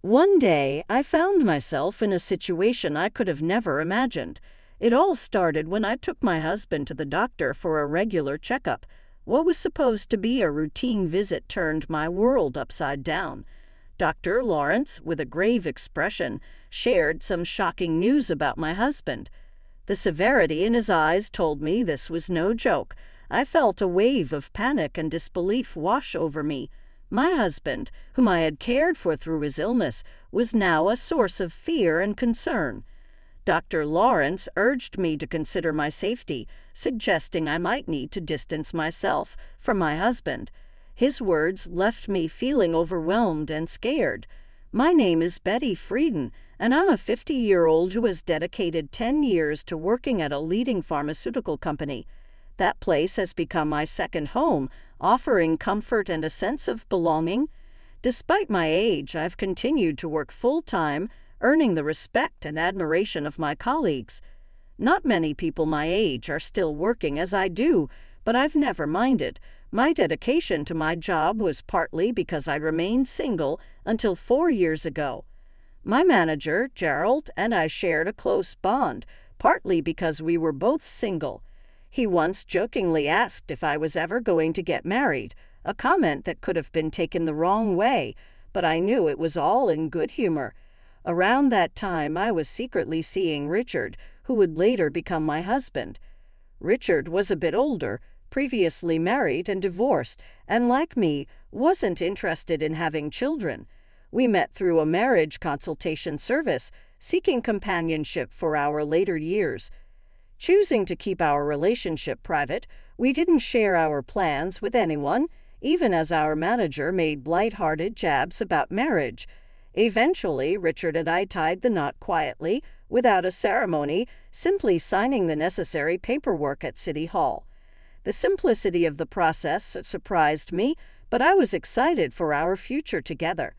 One day, I found myself in a situation I could have never imagined. It all started when I took my husband to the doctor for a regular checkup. What was supposed to be a routine visit turned my world upside down. Dr. Lawrence, with a grave expression, shared some shocking news about my husband. The severity in his eyes told me this was no joke. I felt a wave of panic and disbelief wash over me. My husband, whom I had cared for through his illness, was now a source of fear and concern. Dr. Lawrence urged me to consider my safety, suggesting I might need to distance myself from my husband. His words left me feeling overwhelmed and scared. My name is Betty Frieden, and I'm a 50 year old who has dedicated 10 years to working at a leading pharmaceutical company. That place has become my second home, offering comfort and a sense of belonging. Despite my age, I've continued to work full time earning the respect and admiration of my colleagues. Not many people my age are still working as I do, but I've never minded. My dedication to my job was partly because I remained single until four years ago. My manager, Gerald, and I shared a close bond, partly because we were both single. He once jokingly asked if I was ever going to get married, a comment that could have been taken the wrong way, but I knew it was all in good humor. Around that time, I was secretly seeing Richard, who would later become my husband. Richard was a bit older, previously married and divorced, and like me, wasn't interested in having children. We met through a marriage consultation service, seeking companionship for our later years. Choosing to keep our relationship private, we didn't share our plans with anyone, even as our manager made light-hearted jabs about marriage. Eventually, Richard and I tied the knot quietly, without a ceremony, simply signing the necessary paperwork at City Hall. The simplicity of the process surprised me, but I was excited for our future together.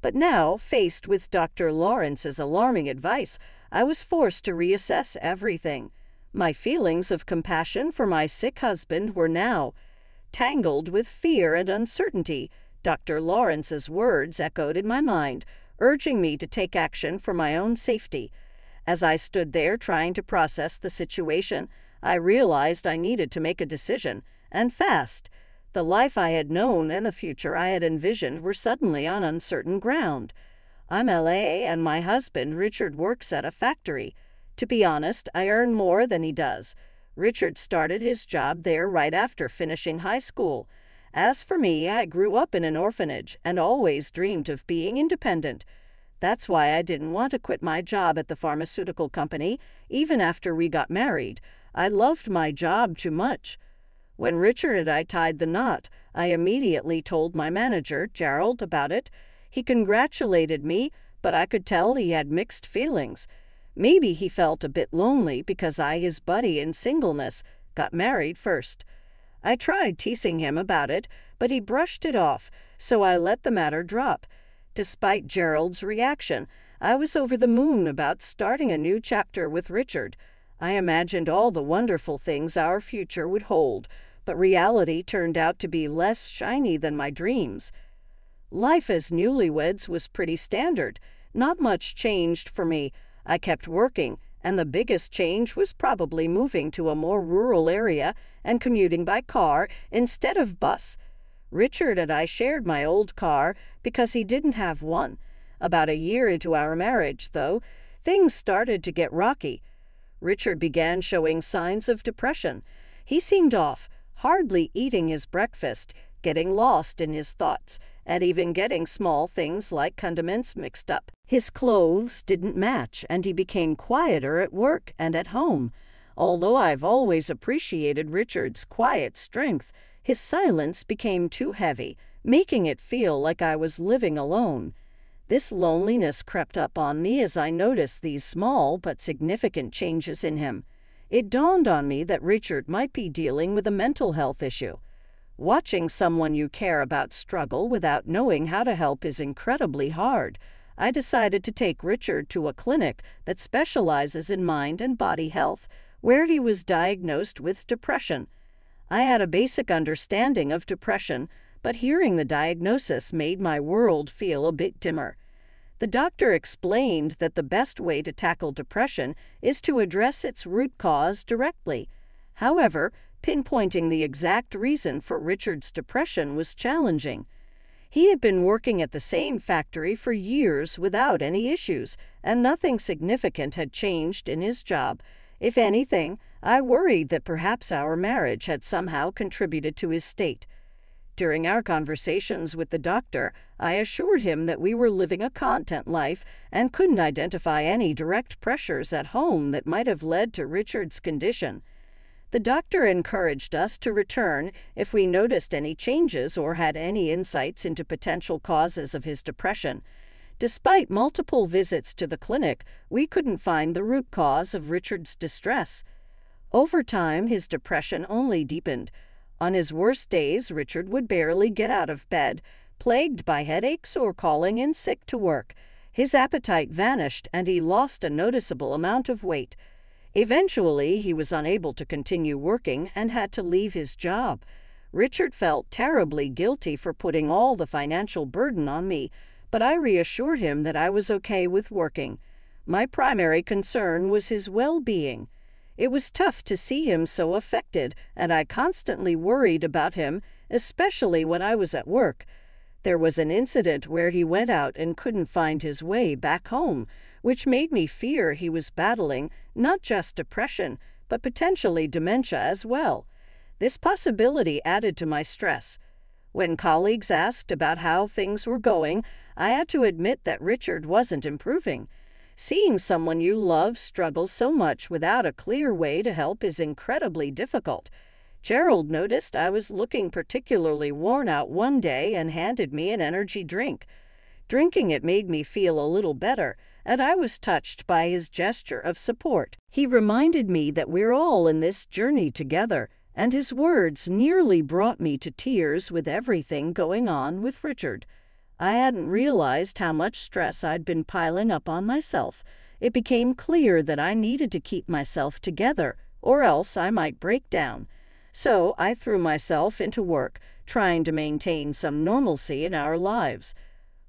But now, faced with Dr. Lawrence's alarming advice, I was forced to reassess everything. My feelings of compassion for my sick husband were now tangled with fear and uncertainty. Dr. Lawrence's words echoed in my mind, urging me to take action for my own safety. As I stood there trying to process the situation, I realized I needed to make a decision, and fast. The life I had known and the future I had envisioned were suddenly on uncertain ground. I'm LA, and my husband, Richard, works at a factory. To be honest, I earn more than he does. Richard started his job there right after finishing high school. As for me, I grew up in an orphanage and always dreamed of being independent. That's why I didn't want to quit my job at the pharmaceutical company, even after we got married. I loved my job too much. When Richard and I tied the knot, I immediately told my manager, Gerald, about it. He congratulated me, but I could tell he had mixed feelings. Maybe he felt a bit lonely because I, his buddy in singleness, got married first. I tried teasing him about it, but he brushed it off, so I let the matter drop. Despite Gerald's reaction, I was over the moon about starting a new chapter with Richard. I imagined all the wonderful things our future would hold, but reality turned out to be less shiny than my dreams. Life as newlyweds was pretty standard. Not much changed for me. I kept working, and the biggest change was probably moving to a more rural area and commuting by car instead of bus. Richard and I shared my old car because he didn't have one. About a year into our marriage, though, things started to get rocky. Richard began showing signs of depression. He seemed off, hardly eating his breakfast, getting lost in his thoughts, and even getting small things like condiments mixed up. His clothes didn't match, and he became quieter at work and at home. Although I've always appreciated Richard's quiet strength, his silence became too heavy, making it feel like I was living alone. This loneliness crept up on me as I noticed these small but significant changes in him. It dawned on me that Richard might be dealing with a mental health issue. Watching someone you care about struggle without knowing how to help is incredibly hard. I decided to take Richard to a clinic that specializes in mind and body health, where he was diagnosed with depression. I had a basic understanding of depression, but hearing the diagnosis made my world feel a bit dimmer. The doctor explained that the best way to tackle depression is to address its root cause directly. However, pinpointing the exact reason for Richard's depression was challenging. He had been working at the same factory for years without any issues, and nothing significant had changed in his job. If anything, I worried that perhaps our marriage had somehow contributed to his state. During our conversations with the doctor, I assured him that we were living a content life and couldn't identify any direct pressures at home that might have led to Richard's condition. The doctor encouraged us to return if we noticed any changes or had any insights into potential causes of his depression. Despite multiple visits to the clinic, we couldn't find the root cause of Richard's distress. Over time, his depression only deepened. On his worst days, Richard would barely get out of bed, plagued by headaches or calling in sick to work. His appetite vanished and he lost a noticeable amount of weight. Eventually, he was unable to continue working and had to leave his job. Richard felt terribly guilty for putting all the financial burden on me, but I reassured him that I was okay with working. My primary concern was his well being. It was tough to see him so affected, and I constantly worried about him, especially when I was at work. There was an incident where he went out and couldn't find his way back home, which made me fear he was battling not just depression, but potentially dementia as well. This possibility added to my stress. When colleagues asked about how things were going, I had to admit that Richard wasn't improving. Seeing someone you love struggle so much without a clear way to help is incredibly difficult. Gerald noticed I was looking particularly worn out one day and handed me an energy drink. Drinking it made me feel a little better, and I was touched by his gesture of support. He reminded me that we're all in this journey together, and his words nearly brought me to tears with everything going on with Richard. I hadn't realized how much stress I'd been piling up on myself. It became clear that I needed to keep myself together, or else I might break down. So I threw myself into work, trying to maintain some normalcy in our lives.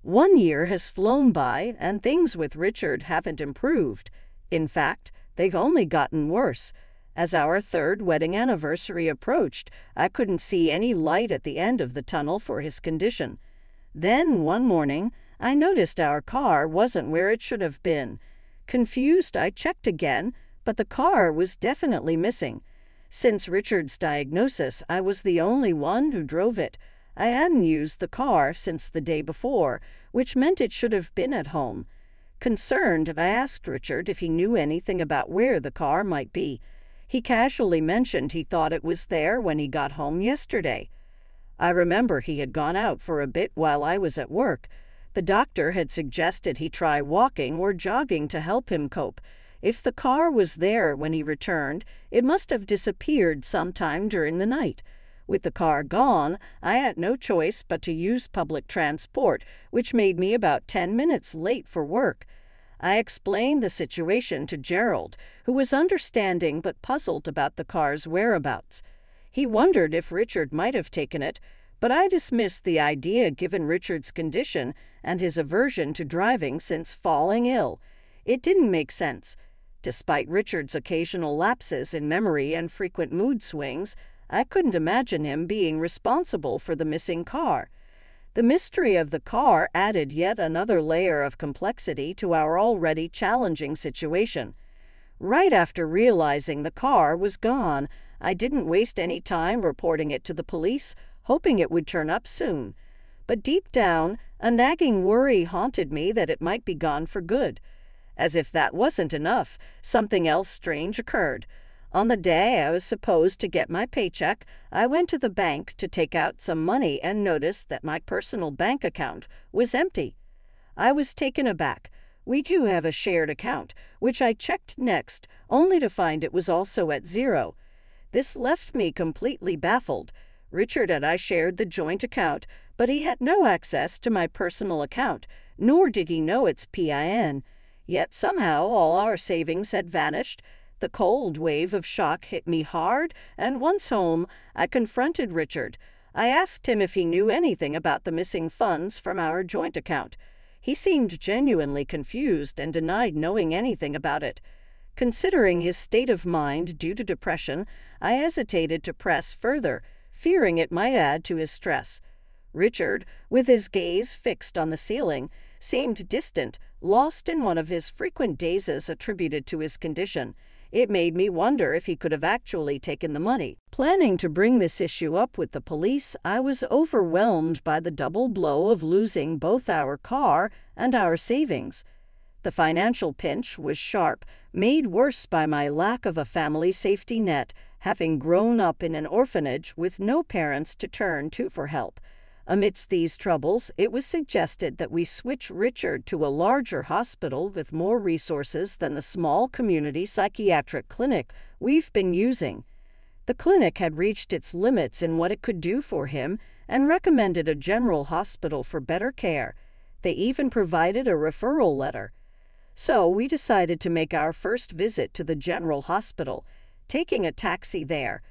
One year has flown by, and things with Richard haven't improved. In fact, they've only gotten worse. As our third wedding anniversary approached, I couldn't see any light at the end of the tunnel for his condition. Then, one morning, I noticed our car wasn't where it should have been. Confused, I checked again, but the car was definitely missing. Since Richard's diagnosis, I was the only one who drove it. I hadn't used the car since the day before, which meant it should have been at home. Concerned, I asked Richard if he knew anything about where the car might be. He casually mentioned he thought it was there when he got home yesterday. I remember he had gone out for a bit while I was at work. The doctor had suggested he try walking or jogging to help him cope. If the car was there when he returned, it must have disappeared sometime during the night. With the car gone, I had no choice but to use public transport, which made me about 10 minutes late for work. I explained the situation to Gerald, who was understanding but puzzled about the car's whereabouts. He wondered if Richard might have taken it, but I dismissed the idea given Richard's condition and his aversion to driving since falling ill. It didn't make sense. Despite Richard's occasional lapses in memory and frequent mood swings, I couldn't imagine him being responsible for the missing car. The mystery of the car added yet another layer of complexity to our already challenging situation. Right after realizing the car was gone, I didn't waste any time reporting it to the police, hoping it would turn up soon. But deep down, a nagging worry haunted me that it might be gone for good. As if that wasn't enough, something else strange occurred. On the day I was supposed to get my paycheck, I went to the bank to take out some money and noticed that my personal bank account was empty. I was taken aback. We do have a shared account, which I checked next, only to find it was also at zero. This left me completely baffled. Richard and I shared the joint account, but he had no access to my personal account, nor did he know its PIN. Yet somehow all our savings had vanished. The cold wave of shock hit me hard, and once home, I confronted Richard. I asked him if he knew anything about the missing funds from our joint account. He seemed genuinely confused and denied knowing anything about it. Considering his state of mind due to depression, I hesitated to press further, fearing it might add to his stress. Richard, with his gaze fixed on the ceiling, seemed distant, lost in one of his frequent dazes attributed to his condition. It made me wonder if he could have actually taken the money. Planning to bring this issue up with the police, I was overwhelmed by the double blow of losing both our car and our savings. The financial pinch was sharp, made worse by my lack of a family safety net, having grown up in an orphanage with no parents to turn to for help. Amidst these troubles, it was suggested that we switch Richard to a larger hospital with more resources than the small community psychiatric clinic we've been using. The clinic had reached its limits in what it could do for him and recommended a general hospital for better care. They even provided a referral letter. So we decided to make our first visit to the general hospital, taking a taxi there.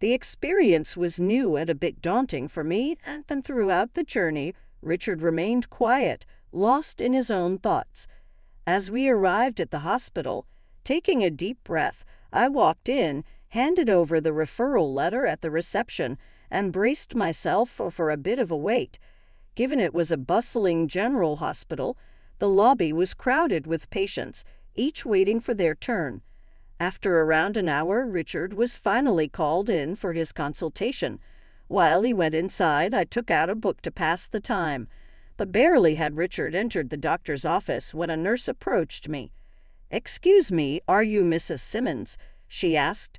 The experience was new and a bit daunting for me, and then throughout the journey, Richard remained quiet, lost in his own thoughts. As we arrived at the hospital, taking a deep breath, I walked in, handed over the referral letter at the reception, and braced myself for a bit of a wait. Given it was a bustling general hospital, the lobby was crowded with patients, each waiting for their turn. After around an hour, Richard was finally called in for his consultation. While he went inside, I took out a book to pass the time. But barely had Richard entered the doctor's office when a nurse approached me. Excuse me, are you Mrs. Simmons? she asked.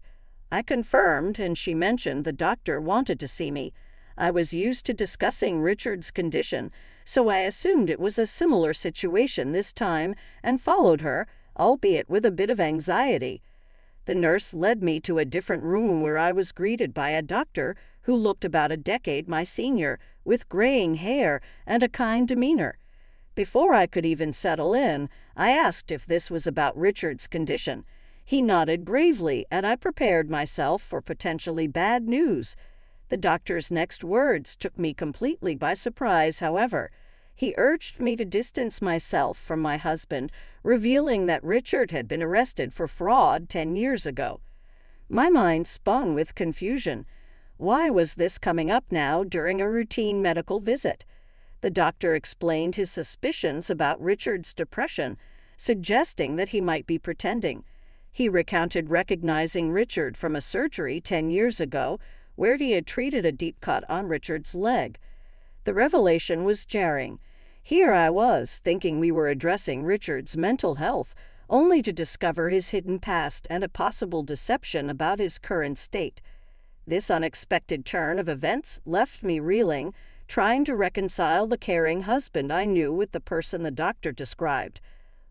I confirmed, and she mentioned the doctor wanted to see me. I was used to discussing Richard's condition, so I assumed it was a similar situation this time and followed her, albeit with a bit of anxiety. The nurse led me to a different room where I was greeted by a doctor who looked about a decade my senior, with graying hair and a kind demeanor. Before I could even settle in, I asked if this was about Richard's condition. He nodded gravely, and I prepared myself for potentially bad news. The doctor's next words took me completely by surprise, however. He urged me to distance myself from my husband, revealing that Richard had been arrested for fraud ten years ago. My mind spun with confusion. Why was this coming up now during a routine medical visit? The doctor explained his suspicions about Richard's depression, suggesting that he might be pretending. He recounted recognizing Richard from a surgery ten years ago where he had treated a deep cut on Richard's leg. The revelation was jarring. Here I was, thinking we were addressing Richard's mental health, only to discover his hidden past and a possible deception about his current state. This unexpected turn of events left me reeling, trying to reconcile the caring husband I knew with the person the doctor described.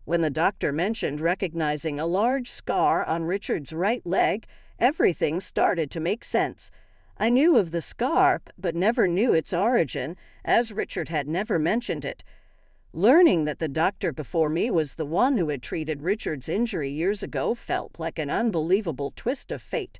When the doctor mentioned recognizing a large scar on Richard's right leg, everything started to make sense. I knew of the scar, but never knew its origin, as Richard had never mentioned it. Learning that the doctor before me was the one who had treated Richard's injury years ago felt like an unbelievable twist of fate.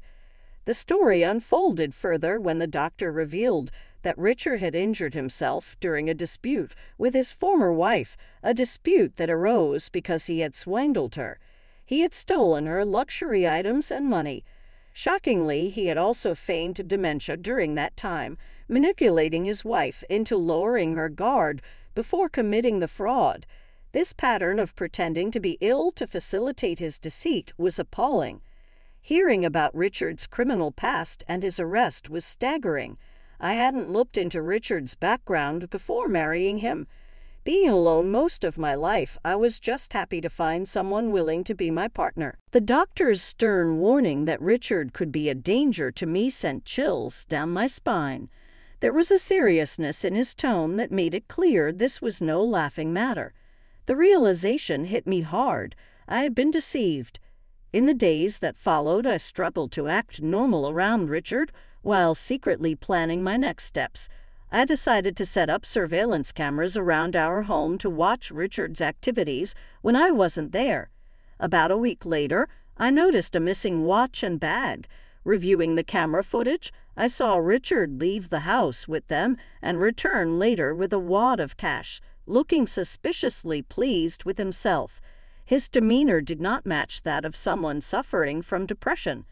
The story unfolded further when the doctor revealed that Richard had injured himself during a dispute with his former wife, a dispute that arose because he had swindled her. He had stolen her luxury items and money. Shockingly, he had also feigned dementia during that time, manipulating his wife into lowering her guard before committing the fraud. This pattern of pretending to be ill to facilitate his deceit was appalling. Hearing about Richard's criminal past and his arrest was staggering. I hadn't looked into Richard's background before marrying him. Being alone most of my life, I was just happy to find someone willing to be my partner. The doctor's stern warning that Richard could be a danger to me sent chills down my spine. There was a seriousness in his tone that made it clear this was no laughing matter. The realization hit me hard. I had been deceived. In the days that followed, I struggled to act normal around Richard while secretly planning my next steps. I decided to set up surveillance cameras around our home to watch Richard's activities when I wasn't there. About a week later, I noticed a missing watch and bag. Reviewing the camera footage, I saw Richard leave the house with them and return later with a wad of cash. looking suspiciously pleased with himself. His demeanor did not match that of someone suffering from depression.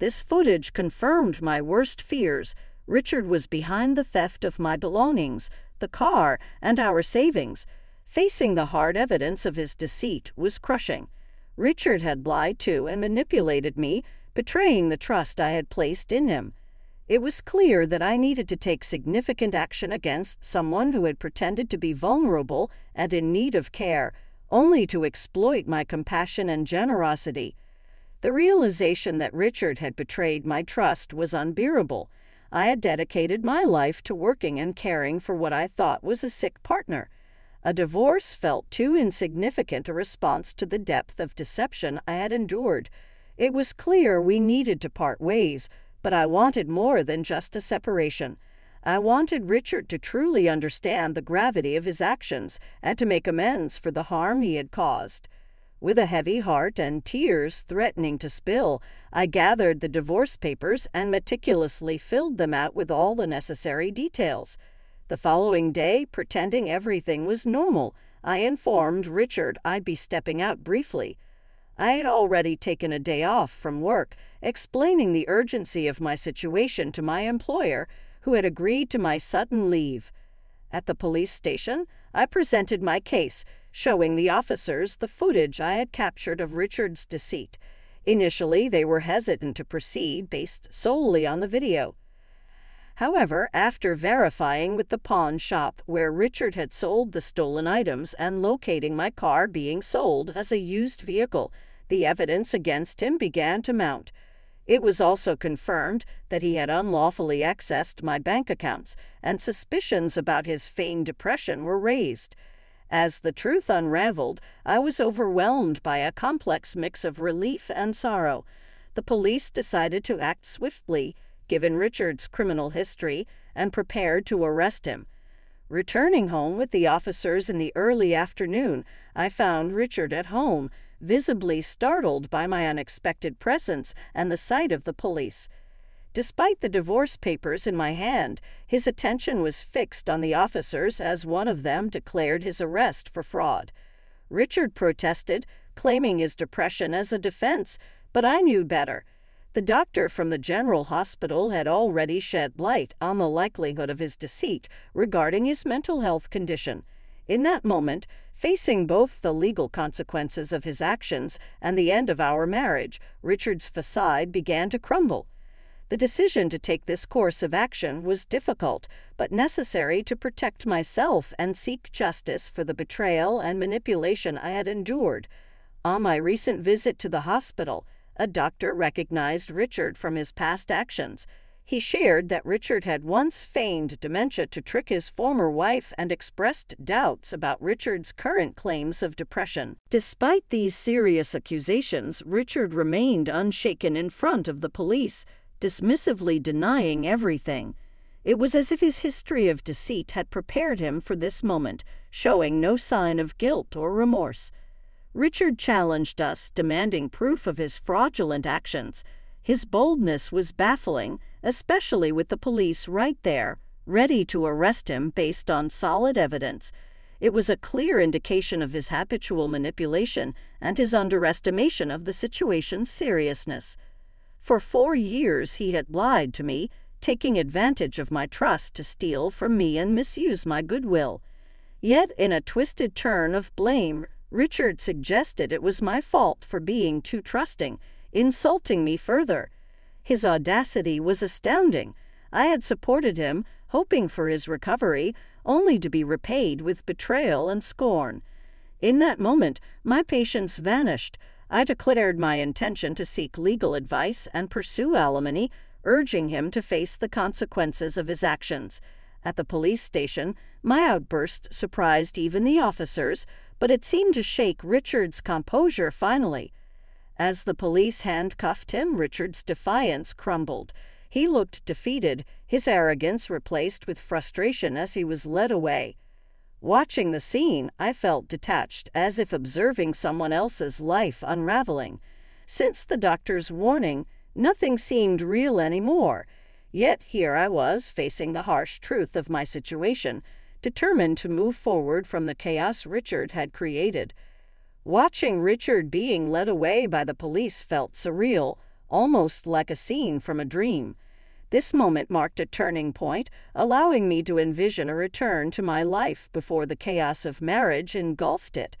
This footage confirmed my worst fears. Richard was behind the theft of my belongings, the car, and our savings. Facing the hard evidence of his deceit was crushing. Richard had lied to and manipulated me, betraying the trust I had placed in him. It was clear that I needed to take significant action against someone who had pretended to be vulnerable and in need of care, only to exploit my compassion and generosity. The realization that Richard had betrayed my trust was unbearable. I had dedicated my life to working and caring for what I thought was a sick partner. A divorce felt too insignificant a response to the depth of deception I had endured. It was clear we needed to part ways, but I wanted more than just a separation. I wanted Richard to truly understand the gravity of his actions and to make amends for the harm he had caused. With a heavy heart and tears threatening to spill, I gathered the divorce papers and meticulously filled them out with all the necessary details. The following day, pretending everything was normal, I informed Richard I'd be stepping out briefly. I had already taken a day off from work, explaining the urgency of my situation to my employer, who had agreed to my sudden leave. At the police station, I presented my case, showing the officers the footage I had captured of Richard's deceit. Initially, they were hesitant to proceed based solely on the video. However, after verifying with the pawn shop where Richard had sold the stolen items and locating my car being sold as a used vehicle, the evidence against him began to mount. It was also confirmed that he had unlawfully accessed my bank accounts, and suspicions about his feigned depression were raised. As the truth unraveled, I was overwhelmed by a complex mix of relief and sorrow. The police decided to act swiftly, given Richard's criminal history, and prepared to arrest him. Returning home with the officers in the early afternoon, I found Richard at home visibly startled by my unexpected presence and the sight of the police. Despite the divorce papers in my hand, his attention was fixed on the officers as one of them declared his arrest for fraud. Richard protested, claiming his depression as a defense, but I knew better. The doctor from the general hospital had already shed light on the likelihood of his deceit regarding his mental health condition. In that moment, facing both the legal consequences of his actions and the end of our marriage, Richard's facade began to crumble. The decision to take this course of action was difficult, but necessary to protect myself and seek justice for the betrayal and manipulation I had endured. On my recent visit to the hospital, a doctor recognized Richard from his past actions. He shared that Richard had once feigned dementia to trick his former wife and expressed doubts about Richard's current claims of depression. Despite these serious accusations, Richard remained unshaken in front of the police, dismissively denying everything. It was as if his history of deceit had prepared him for this moment, showing no sign of guilt or remorse. Richard challenged us, demanding proof of his fraudulent actions. His boldness was baffling, especially with the police right there, ready to arrest him based on solid evidence. It was a clear indication of his habitual manipulation and his underestimation of the situation's seriousness. For four years he had lied to me, taking advantage of my trust to steal from me and misuse my goodwill. Yet, in a twisted turn of blame, Richard suggested it was my fault for being too trusting insulting me further. His audacity was astounding. I had supported him, hoping for his recovery, only to be repaid with betrayal and scorn. In that moment, my patience vanished. I declared my intention to seek legal advice and pursue alimony, urging him to face the consequences of his actions. At the police station, my outburst surprised even the officers, but it seemed to shake Richard's composure finally. As the police handcuffed him, Richard's defiance crumbled. He looked defeated, his arrogance replaced with frustration as he was led away. Watching the scene, I felt detached, as if observing someone else's life unraveling. Since the doctor's warning, nothing seemed real anymore. Yet here I was, facing the harsh truth of my situation. determined to move forward from the chaos Richard had created. Watching Richard being led away by the police felt surreal, almost like a scene from a dream. This moment marked a turning point, allowing me to envision a return to my life before the chaos of marriage engulfed it.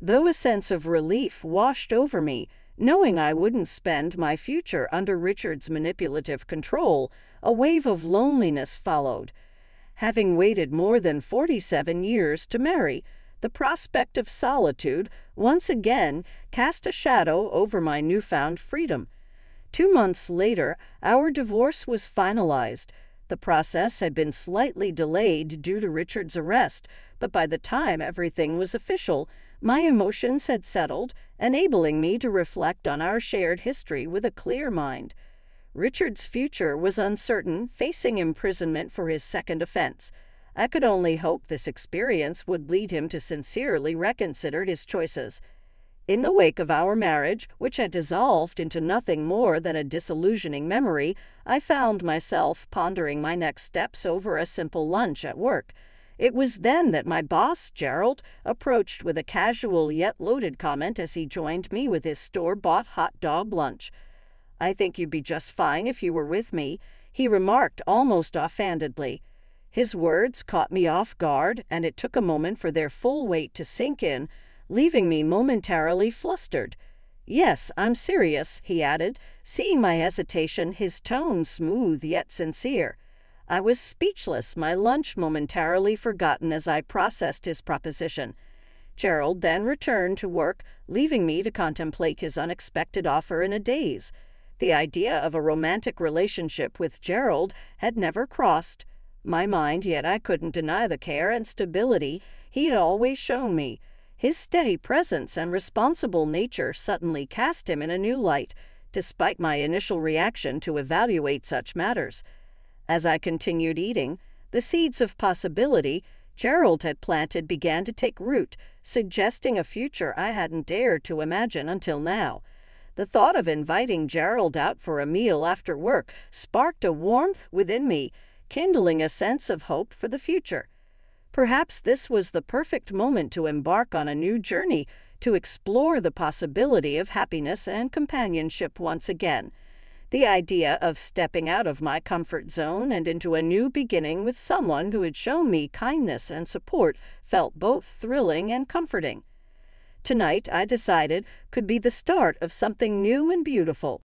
Though a sense of relief washed over me, knowing I wouldn't spend my future under Richard's manipulative control, a wave of loneliness followed. Having waited more than 47 years to marry, the prospect of solitude once again cast a shadow over my newfound freedom. Two months later, our divorce was finalized. The process had been slightly delayed due to Richard's arrest, but by the time everything was official, my emotions had settled, enabling me to reflect on our shared history with a clear mind. Richard's future was uncertain, facing imprisonment for his second offense. I could only hope this experience would lead him to sincerely reconsider his choices. In the wake of our marriage, which had dissolved into nothing more than a disillusioning memory, I found myself pondering my next steps over a simple lunch at work. It was then that my boss, Gerald, approached with a casual yet loaded comment as he joined me with his store bought hot dog lunch. I think you'd be just fine if you were with me, he remarked almost offhandedly. His words caught me off guard, and it took a moment for their full weight to sink in leaving me momentarily flustered. Yes, I'm serious, he added, seeing my hesitation, his tone smooth yet sincere. I was speechless, my lunch momentarily forgotten as I processed his proposition. Gerald then returned to work, leaving me to contemplate his unexpected offer in a daze. The idea of a romantic relationship with Gerald had never crossed my mind, yet I couldn't deny the care and stability he had always shown me. His steady presence and responsible nature suddenly cast him in a new light, despite my initial reaction to evaluate such matters. As I continued eating, the seeds of possibility Gerald had planted began to take root, suggesting a future I hadn't dared to imagine until now. The thought of inviting Gerald out for a meal after work sparked a warmth within me, kindling a sense of hope for the future. Perhaps this was the perfect moment to embark on a new journey to explore the possibility of happiness and companionship once again. The idea of stepping out of my comfort zone and into a new beginning with someone who had shown me kindness and support felt both thrilling and comforting. Tonight, I decided, could be the start of something new and beautiful.